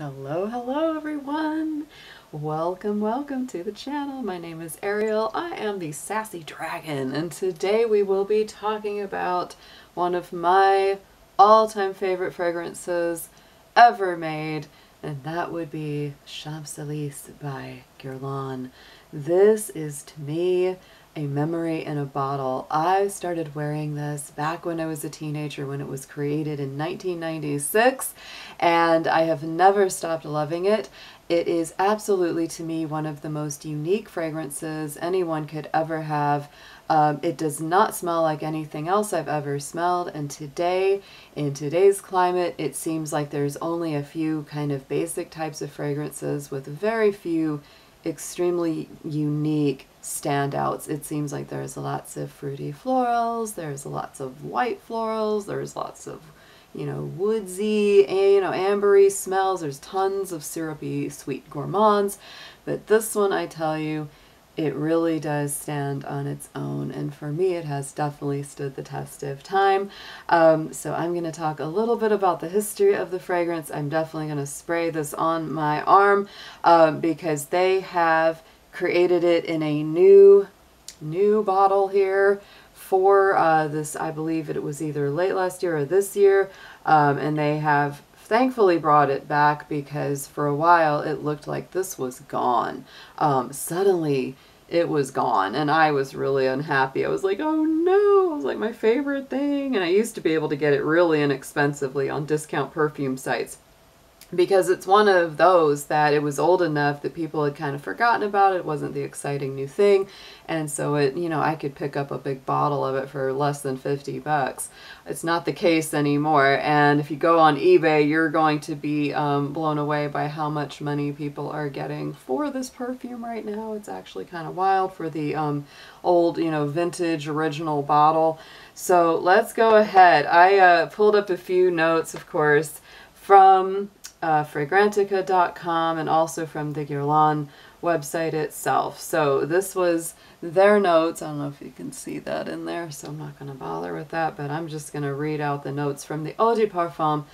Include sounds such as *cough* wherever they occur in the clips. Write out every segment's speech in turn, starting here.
Hello, hello everyone! Welcome, welcome to the channel. My name is Ariel. I am the Sassy Dragon and today we will be talking about one of my all-time favorite fragrances ever made and that would be Champs Elysees by Guerlain. This is to me a memory in a bottle. I started wearing this back when I was a teenager when it was created in 1996 and I have never stopped loving it. It is absolutely to me one of the most unique fragrances anyone could ever have. Um, it does not smell like anything else I've ever smelled and today in today's climate it seems like there's only a few kind of basic types of fragrances with very few extremely unique standouts. It seems like there's lots of fruity florals, there's lots of white florals, there's lots of, you know, woodsy, you know, ambery smells. There's tons of syrupy sweet gourmands. But this one, I tell you, it really does stand on its own and for me it has definitely stood the test of time um, so I'm going to talk a little bit about the history of the fragrance I'm definitely going to spray this on my arm um, because they have created it in a new, new bottle here for uh, this, I believe it was either late last year or this year, um, and they have thankfully brought it back because for a while it looked like this was gone. Um, suddenly it was gone and I was really unhappy. I was like, oh no, it was like my favorite thing. And I used to be able to get it really inexpensively on discount perfume sites because it's one of those that it was old enough that people had kind of forgotten about it. it wasn't the exciting new thing and so it you know I could pick up a big bottle of it for less than 50 bucks. It's not the case anymore and if you go on eBay you're going to be um, blown away by how much money people are getting for this perfume right now. It's actually kind of wild for the um, old you know vintage original bottle. So let's go ahead. I uh, pulled up a few notes of course from uh, Fragrantica.com and also from the Guerlain website itself. So this was their notes. I don't know if you can see that in there, so I'm not going to bother with that, but I'm just going to read out the notes from the Eau de Parfum.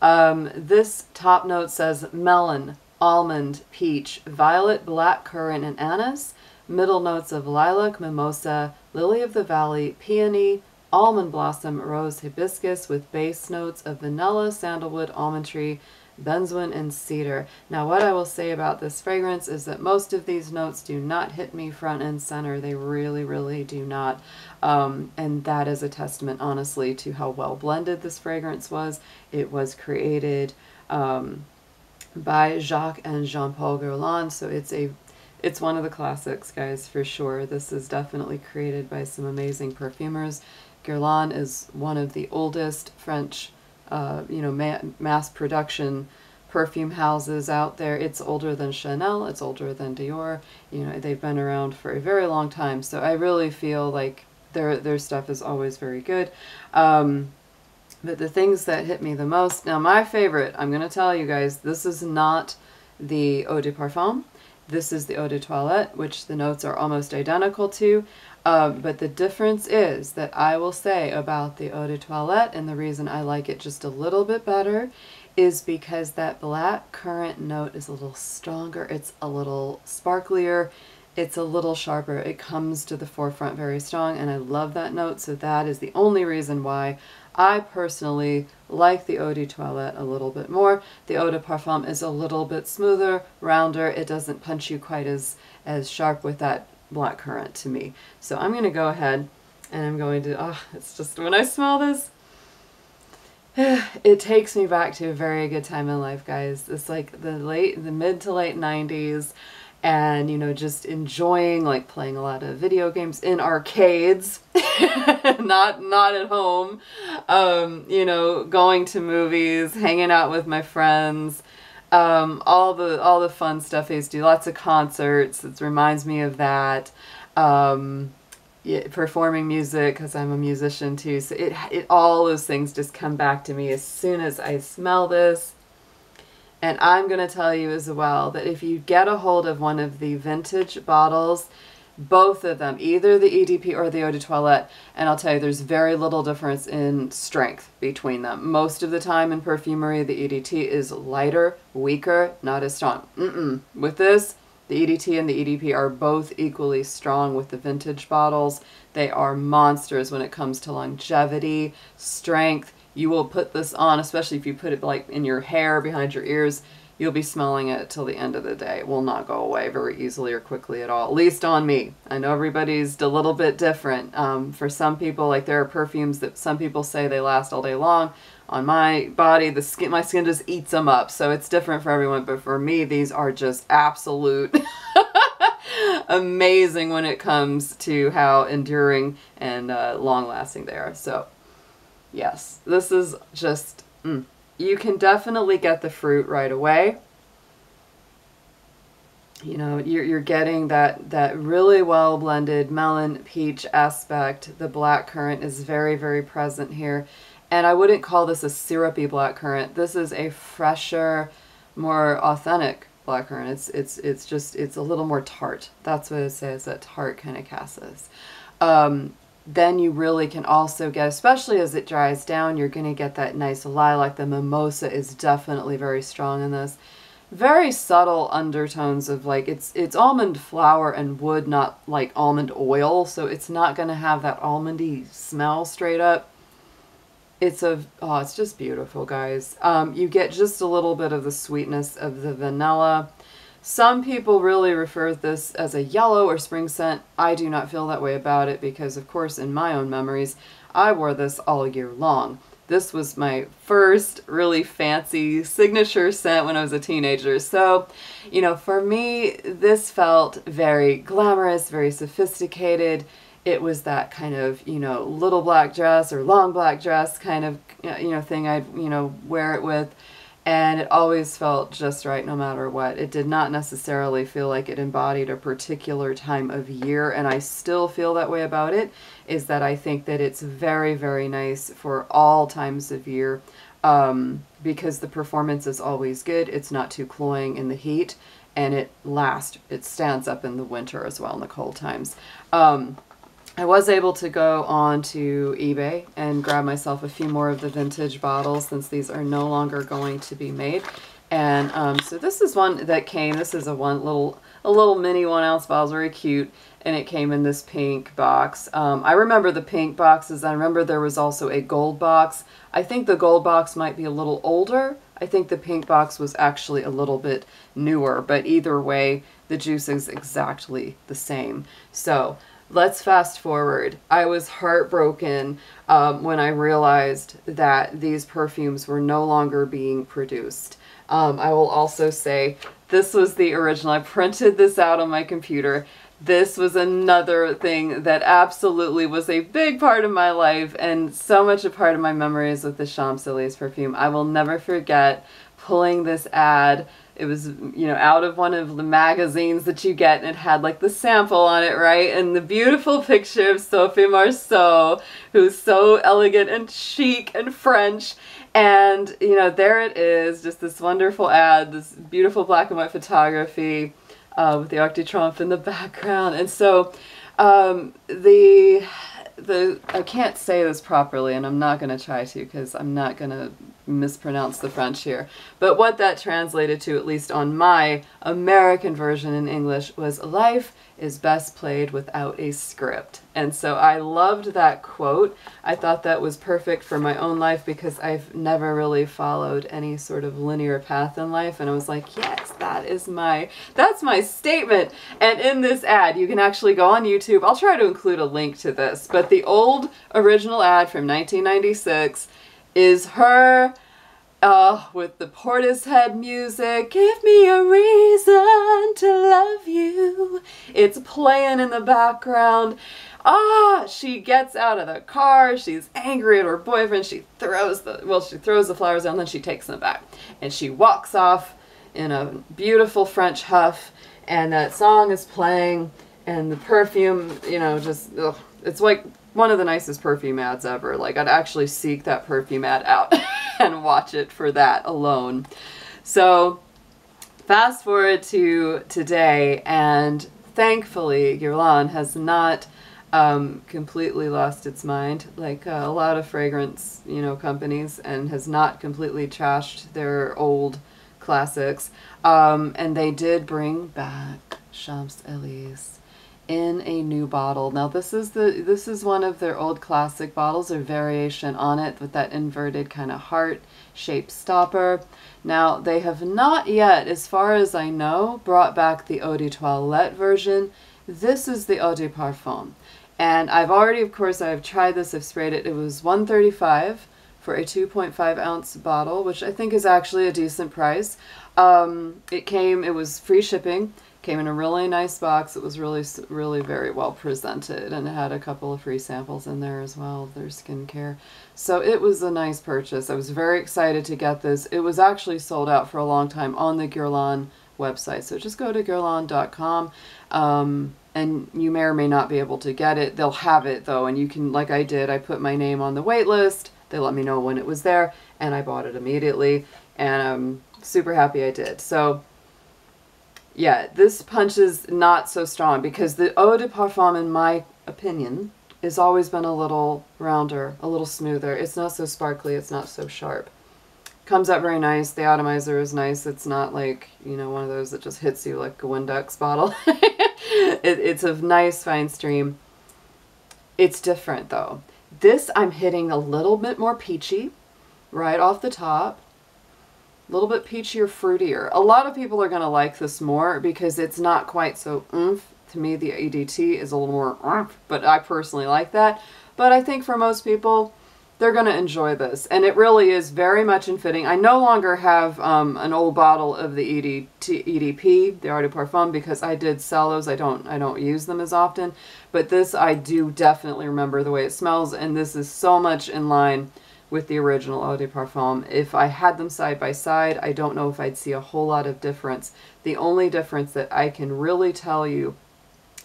Um, this top note says melon, almond, peach, violet, black currant, and anise. Middle notes of lilac, mimosa, lily of the valley, peony, almond blossom, rose, hibiscus, with base notes of vanilla, sandalwood, almond tree, benzoin, and cedar. Now what I will say about this fragrance is that most of these notes do not hit me front and center. They really, really do not. Um, and that is a testament, honestly, to how well blended this fragrance was. It was created um, by Jacques and Jean-Paul Guerlain, so it's a it's one of the classics, guys, for sure. This is definitely created by some amazing perfumers. Guerlain is one of the oldest French uh, you know, ma mass production perfume houses out there. It's older than Chanel, it's older than Dior. You know, they've been around for a very long time. So I really feel like their their stuff is always very good. Um, but the things that hit me the most, now my favorite, I'm going to tell you guys, this is not the Eau de Parfum. This is the Eau de Toilette, which the notes are almost identical to. Um, but the difference is that I will say about the Eau de Toilette, and the reason I like it just a little bit better, is because that black currant note is a little stronger, it's a little sparklier, it's a little sharper. It comes to the forefront very strong, and I love that note, so that is the only reason why I personally like the Eau de Toilette a little bit more. The Eau de Parfum is a little bit smoother, rounder. It doesn't punch you quite as, as sharp with that black currant to me. So I'm going to go ahead and I'm going to, oh, it's just, when I smell this, *sighs* it takes me back to a very good time in life, guys. It's like the late, the mid to late 90s and, you know, just enjoying like playing a lot of video games in arcades, *laughs* not, not at home, um, you know, going to movies, hanging out with my friends, um, all the all the fun stuff I used to do, lots of concerts. It reminds me of that. Um, yeah, performing music because I'm a musician too. So it, it all those things just come back to me as soon as I smell this. And I'm going to tell you as well that if you get a hold of one of the vintage bottles, both of them, either the EDP or the Eau de Toilette, and I'll tell you, there's very little difference in strength between them. Most of the time in perfumery, the EDT is lighter, weaker, not as strong. Mm-mm. With this, the EDT and the EDP are both equally strong with the vintage bottles. They are monsters when it comes to longevity, strength. You will put this on, especially if you put it like in your hair, behind your ears you'll be smelling it till the end of the day. It will not go away very easily or quickly at all, at least on me. I know everybody's a little bit different. Um, for some people, like there are perfumes that some people say they last all day long. On my body, the skin, my skin just eats them up. So it's different for everyone. But for me, these are just absolute *laughs* amazing when it comes to how enduring and uh, long lasting they are. So yes, this is just... Mm you can definitely get the fruit right away. You know, you're, you're getting that, that really well blended melon peach aspect. The black currant is very, very present here. And I wouldn't call this a syrupy black currant. This is a fresher, more authentic black currant. It's, it's, it's just, it's a little more tart. That's what it says, that tart kind of cassis. Um, then you really can also get, especially as it dries down, you're going to get that nice lilac. The mimosa is definitely very strong in this. Very subtle undertones of like, it's, it's almond flour and wood, not like almond oil. So it's not going to have that almondy smell straight up. It's a, oh, it's just beautiful, guys. Um, you get just a little bit of the sweetness of the vanilla. Some people really refer this as a yellow or spring scent. I do not feel that way about it because, of course, in my own memories, I wore this all year long. This was my first really fancy signature scent when I was a teenager. So, you know, for me, this felt very glamorous, very sophisticated. It was that kind of, you know, little black dress or long black dress kind of, you know, thing I'd, you know, wear it with and it always felt just right no matter what. It did not necessarily feel like it embodied a particular time of year, and I still feel that way about it, is that I think that it's very, very nice for all times of year um, because the performance is always good. It's not too cloying in the heat, and it lasts. It stands up in the winter as well in the cold times. Um, I was able to go on to eBay and grab myself a few more of the vintage bottles since these are no longer going to be made. And um, so this is one that came, this is a one little, a little mini one ounce bottle, very cute. And it came in this pink box. Um, I remember the pink boxes. I remember there was also a gold box. I think the gold box might be a little older. I think the pink box was actually a little bit newer, but either way, the juice is exactly the same. So let's fast forward. I was heartbroken um, when I realized that these perfumes were no longer being produced. Um, I will also say this was the original. I printed this out on my computer. This was another thing that absolutely was a big part of my life and so much a part of my memories with the Champs Elysees perfume. I will never forget pulling this ad it was you know out of one of the magazines that you get and it had like the sample on it right? And the beautiful picture of Sophie Marceau who's so elegant and chic and French. And you know there it is just this wonderful ad this beautiful black and white photography uh, with the Arc de Triomphe in the background. And so um, the the I can't say this properly and I'm not going to try to because I'm not going to mispronounce the French here. But what that translated to, at least on my American version in English, was life is best played without a script. And so I loved that quote. I thought that was perfect for my own life because I've never really followed any sort of linear path in life. And I was like, yes, that is my, that's my statement. And in this ad, you can actually go on YouTube. I'll try to include a link to this, but the old original ad from 1996 is her uh, with the Portishead music. Give me a reason to love you. It's playing in the background. Ah, she gets out of the car. She's angry at her boyfriend. She throws the, well, she throws the flowers down, then she takes them back. And she walks off in a beautiful French huff. And that song is playing and the perfume, you know, just, ugh, it's like one of the nicest perfume ads ever. Like I'd actually seek that perfume ad out *laughs* and watch it for that alone. So fast forward to today and thankfully, Guerlain has not um, completely lost its mind, like uh, a lot of fragrance, you know, companies, and has not completely trashed their old classics. Um, and they did bring back Champs Elysees in a new bottle. Now this is the this is one of their old classic bottles or variation on it with that inverted kind of heart shaped stopper. Now they have not yet, as far as I know, brought back the Eau de Toilette version. This is the Eau de Parfum. And I've already, of course, I've tried this, I've sprayed it. It was 135 for a 2.5 ounce bottle, which I think is actually a decent price. Um, it came, it was free shipping, came in a really nice box. It was really, really very well presented and it had a couple of free samples in there as well, their skincare. So it was a nice purchase. I was very excited to get this. It was actually sold out for a long time on the Guerlain website. So just go to guerlain.com. Um, and you may or may not be able to get it. They'll have it though, and you can, like I did, I put my name on the wait list. They let me know when it was there, and I bought it immediately, and I'm super happy I did. So, yeah, this punch is not so strong because the Eau de Parfum, in my opinion, has always been a little rounder, a little smoother. It's not so sparkly, it's not so sharp. Comes out very nice. The atomizer is nice. It's not like, you know, one of those that just hits you like a Windex bottle. *laughs* it, it's a nice fine stream. It's different though. This I'm hitting a little bit more peachy right off the top. A little bit peachier, fruitier. A lot of people are going to like this more because it's not quite so oomph. To me, the EDT is a little more oomph, but I personally like that. But I think for most people, they're going to enjoy this. And it really is very much in fitting. I no longer have um, an old bottle of the EDT, EDP, the Eau de Parfum, because I did sell those. I don't, I don't use them as often. But this I do definitely remember the way it smells. And this is so much in line with the original Eau de Parfum. If I had them side by side, I don't know if I'd see a whole lot of difference. The only difference that I can really tell you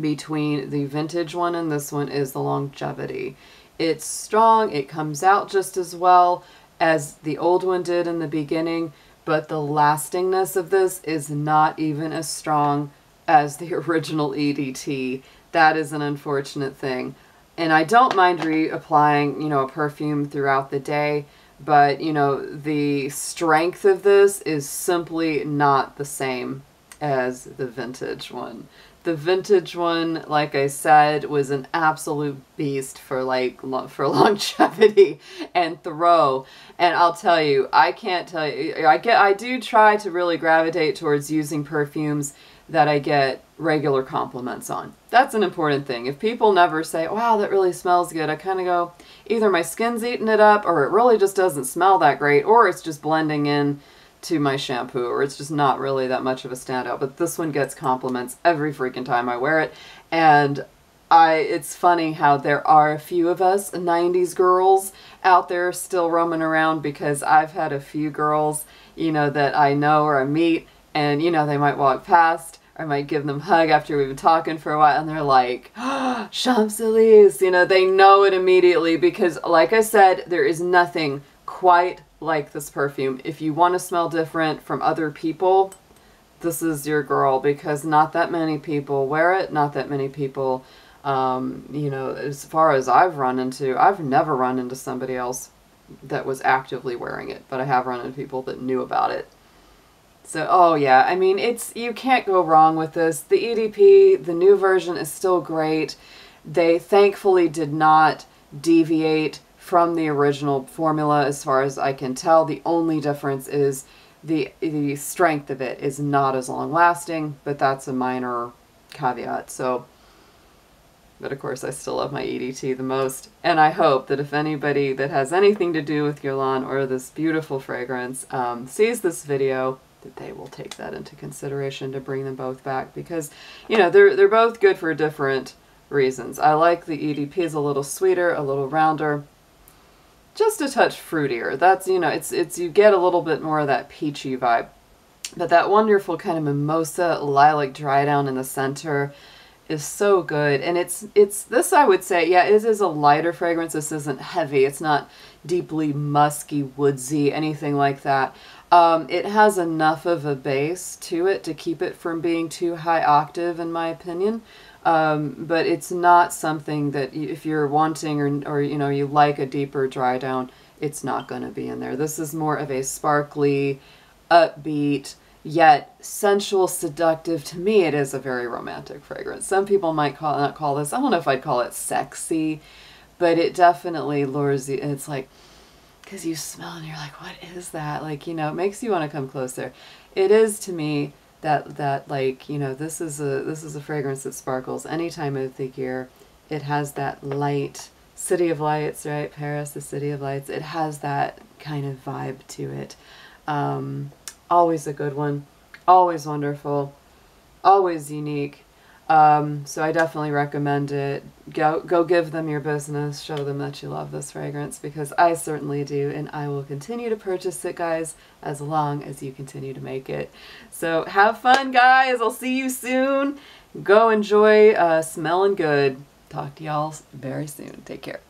between the vintage one and this one is the longevity. It's strong, it comes out just as well as the old one did in the beginning, but the lastingness of this is not even as strong as the *laughs* original EDT. That is an unfortunate thing. And I don't mind reapplying, you know, a perfume throughout the day, but, you know, the strength of this is simply not the same as the vintage one. The vintage one, like I said, was an absolute beast for like for *laughs* longevity and throw. And I'll tell you, I can't tell you. I get I do try to really gravitate towards using perfumes that I get regular compliments on. That's an important thing. If people never say, wow, that really smells good, I kind of go, either my skin's eating it up or it really just doesn't smell that great or it's just blending in to my shampoo or it's just not really that much of a standout. But this one gets compliments every freaking time I wear it. And I, it's funny how there are a few of us 90s girls out there still roaming around because I've had a few girls, you know, that I know or I meet and, you know, they might walk past I might give them a hug after we've been talking for a while and they're like, *gasps* oh, Champs-Élysées, you know, they know it immediately because like I said, there is nothing quite like this perfume. If you want to smell different from other people, this is your girl because not that many people wear it, not that many people, um, you know, as far as I've run into, I've never run into somebody else that was actively wearing it, but I have run into people that knew about it. So, oh yeah, I mean, it's, you can't go wrong with this. The EDP, the new version is still great. They thankfully did not deviate from the original formula as far as I can tell. The only difference is the, the strength of it is not as long lasting, but that's a minor caveat. So, but of course I still love my EDT the most. And I hope that if anybody that has anything to do with Guerlain or this beautiful fragrance um, sees this video, that they will take that into consideration to bring them both back because, you know, they're, they're both good for different reasons. I like the EDP is a little sweeter, a little rounder, just a touch fruitier. That's, you know, it's, it's, you get a little bit more of that peachy vibe. But that wonderful kind of mimosa lilac dry down in the center is so good. And it's, it's, this I would say, yeah, it is a lighter fragrance. This isn't heavy. It's not deeply musky, woodsy, anything like that. Um, it has enough of a bass to it to keep it from being too high octave, in my opinion. Um, but it's not something that if you're wanting or, or you know you like a deeper dry down, it's not going to be in there. This is more of a sparkly, upbeat, yet sensual, seductive. To me, it is a very romantic fragrance. Some people might call not call this. I don't know if I'd call it sexy, but it definitely lures you. It's like because you smell and you're like, what is that? Like you know, it makes you want to come closer. It is to me that that like you know this is a this is a fragrance that sparkles any time of the year. It has that light city of lights, right? Paris, the city of lights. It has that kind of vibe to it. Um, always a good one, always wonderful, always unique. Um, so I definitely recommend it. Go go give them your business. Show them that you love this fragrance because I certainly do, and I will continue to purchase it, guys, as long as you continue to make it. So have fun, guys. I'll see you soon. Go enjoy uh, smelling good. Talk to y'all very soon. Take care.